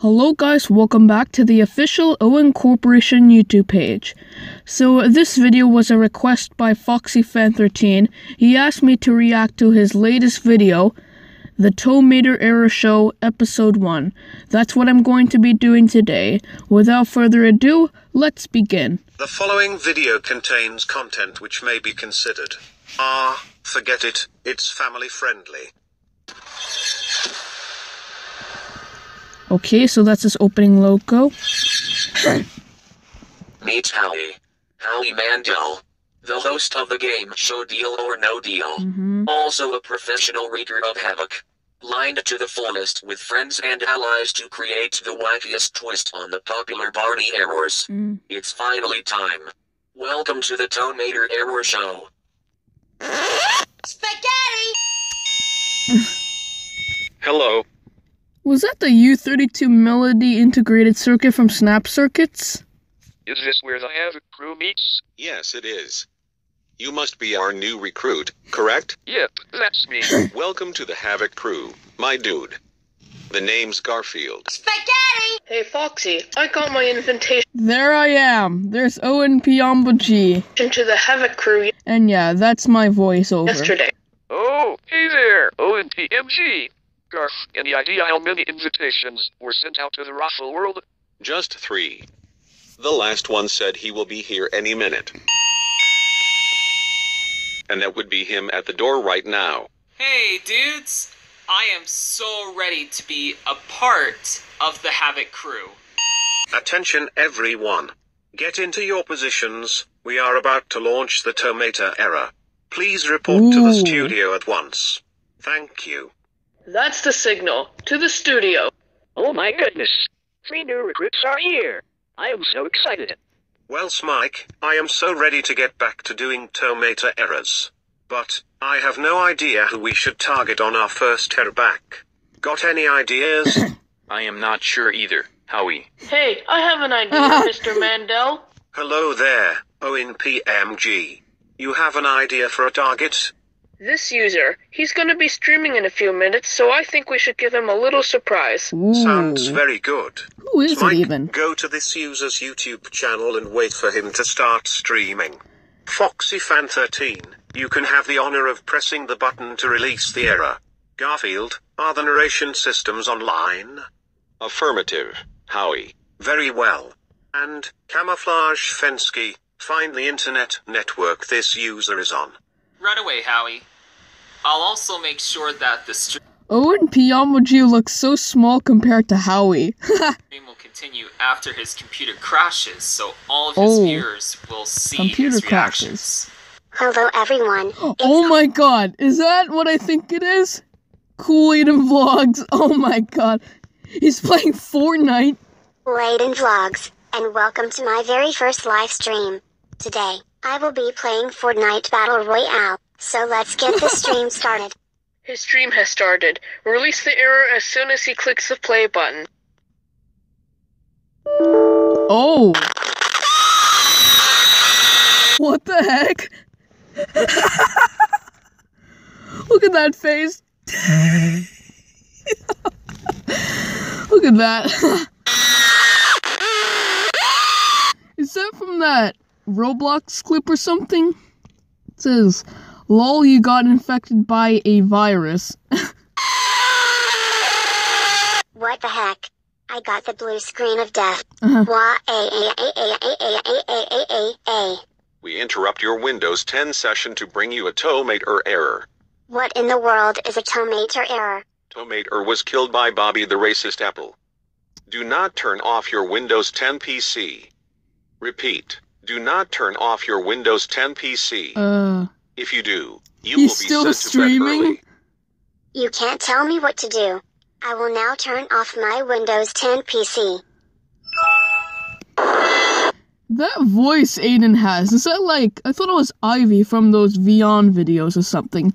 Hello guys, welcome back to the official Owen Corporation YouTube page. So this video was a request by FoxyFan13. He asked me to react to his latest video, The Tow Mater Error Show Episode 1. That's what I'm going to be doing today. Without further ado, let's begin. The following video contains content which may be considered. Ah, forget it, it's family friendly. Okay, so that's his opening logo. Meet Howie. Howie Mandel. The host of the game show Deal or No Deal. hmm Also a professional reader of Havoc. Lined to the fullest with friends and allies to create the wackiest twist on the popular Barney errors. Mm. It's finally time. Welcome to the Tow Mater Error Show. Spaghetti! Hello. Was that the U32 Melody integrated circuit from Snap Circuits? Is this where the Havoc crew meets? Yes, it is. You must be our new recruit, correct? Yep, that's me. Welcome to the Havoc crew, my dude. The name's Garfield. Spaghetti! Hey Foxy, I got my invitation There I am. There's Owen Piamba G. to the Havoc crew And yeah, that's my voiceover. yesterday. oh, hey there, ONTMG. Garf, any idea how many invitations were sent out to the Russell world? Just three. The last one said he will be here any minute. And that would be him at the door right now. Hey, dudes! I am so ready to be a part of the Havoc crew. Attention, everyone. Get into your positions. We are about to launch the Tomato error. Please report to the studio at once. Thank you. That's the signal. To the studio. Oh my goodness. Three new recruits are here. I am so excited. Well, Smike, I am so ready to get back to doing tomato errors. But, I have no idea who we should target on our first error back. Got any ideas? I am not sure either, Howie. Hey, I have an idea, Mr. Mandel. Hello there, Owen PMG. You have an idea for a target? This user, he's gonna be streaming in a few minutes, so I think we should give him a little surprise. Ooh. Sounds very good. Who is it even? go to this user's YouTube channel and wait for him to start streaming. FoxyFan13, you can have the honor of pressing the button to release the error. Garfield, are the narration systems online? Affirmative, Howie. Very well. And, Camouflage Fensky, find the internet network this user is on. Right away, Howie. I'll also make sure that the stream Owen Piamba G looks so small compared to Howie. stream will continue after his computer crashes, so all of his Oh. viewers will see Computer his crashes. Hello, everyone. oh my god, is that what I think it is? Cool Aiden Vlogs. Oh my god. He's playing Fortnite. Layden Vlogs, and welcome to my very first live stream. Today, I will be playing Fortnite Battle Royale, so let's get the stream started. His stream has started. Release the error as soon as he clicks the play button. Oh. What the heck? Look at that face. Look at that. Is that from that Roblox clip or something? It says, Lol, you got infected by a virus. what the heck? I got the blue screen of death. We interrupt your Windows 10 session to bring you a tomater error. What in the world is a tomater error? Tomater was killed by Bobby the racist apple. Do not turn off your Windows 10 PC. Repeat. Do not turn off your Windows 10 PC. Uh if you do, you he's will be still sent to bed streaming? early. You can't tell me what to do. I will now turn off my Windows 10 PC. That voice Aiden has, is that like, I thought it was Ivy from those Vyond videos or something.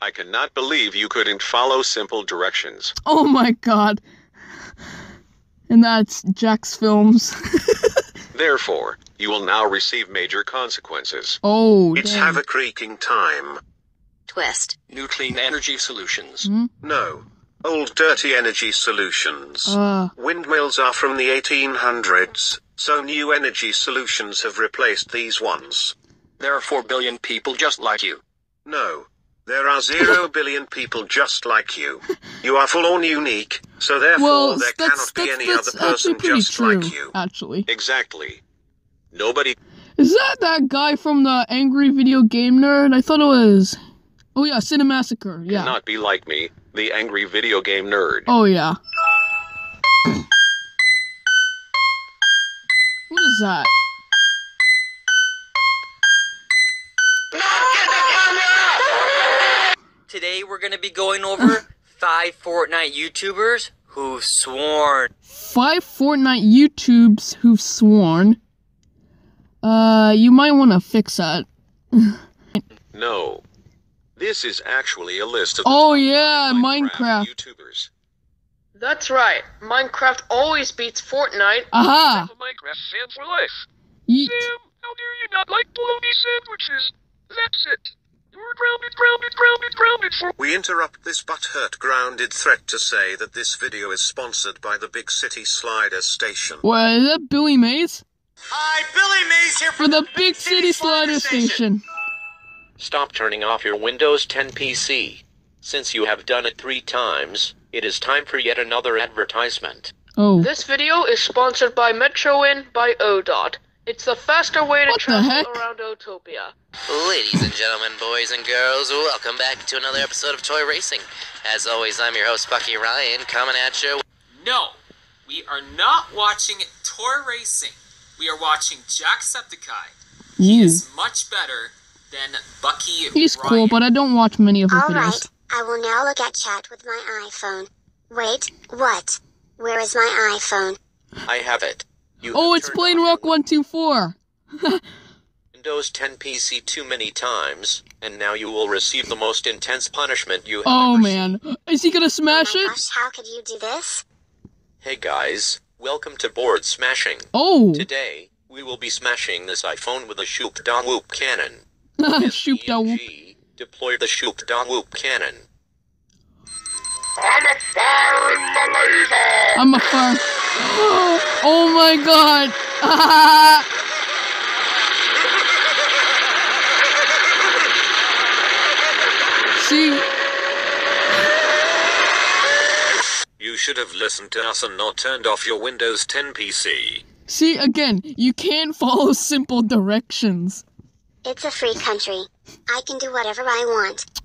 I cannot believe you couldn't follow simple directions. Oh my god. And that's JacksFilms. Therefore, you will now receive major consequences. oh, It's damn. havoc wreaking time. twist. New clean energy solutions. No. Old dirty energy solutions. Uh, Windmills are from the 1800s, so new energy solutions have replaced these ones. There are 4 billion people just like you. No. There are zero billion people just like you. You are full on unique, so therefore well, there cannot be any other person just true. like you. Actually, Exactly. Nobody is that that guy from the Angry Video Game Nerd? I thought it was. Oh yeah, Cinemassacre. Yeah. cannot be like me, the angry video game nerd. Oh yeah. What is that? Today we're gonna be going over five Fortnite YouTubers who've sworn. Five Fortnite YouTubes who've sworn. Uh, you might want to fix that. No. This is actually a list of Oh yeah, five Minecraft. YouTubers. That's right. Minecraft always beats Fortnite. Aha! I'm Minecraft fan for life. Yeet. Sam, how dare you not like bologna sandwiches? That's it. You're grounded, grounded, grounded, grounded. We interrupt this butthurt grounded threat to say that this video is sponsored by the Big City Slider Station. What is that? Billy Mays Hi, Billy Mays here for the Big City Slider Station. Stop turning off your Windows 10 PC. Since you have done it three times, it is time for yet another advertisement. Oh, This video is sponsored by Metro MetroIn by ODOT. It's the faster way to What travel around Autopia. Ladies and gentlemen, boys and girls, welcome back to another episode of Toy Racing. As always, I'm your host, Bucky Ryan, coming at you. No, we are not watching Toy Racing. We are watching Jacksepticeye. He is much better than Bucky he's Ryan. cool, but I don't watch many of his All videos. right, I will now look at chat with my iPhone. Wait, what? Where is my iPhone? I have it. You Oh, it's turned Plain Rock One Two Four. Windows 10 PC too many times, and now you will receive the most intense punishment you have Oh ever man, is he gonna smash oh it? gosh, how could you do this? Hey guys, welcome to Board Smashing. Oh, Today, we will be smashing this iPhone with a Shoop Da Whoop cannon. shoot that whoop. Deploy the Shoop Da Whoop cannon. i'm a fire I'm a fire. Oh my god. See, You should have listened to us and not turned off your Windows 10 PC. see again, you can't follow simple directions. It's a free country. I can do whatever I want.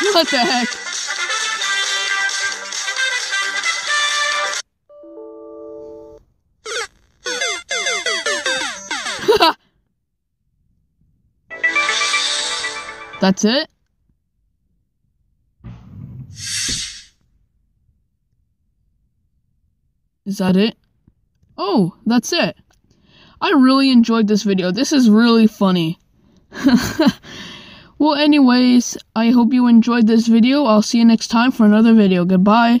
What the heck? That's it? Is that it? Oh, that's it. I really enjoyed this video. This is really funny. well, anyways, I hope you enjoyed this video. I'll see you next time for another video. Goodbye.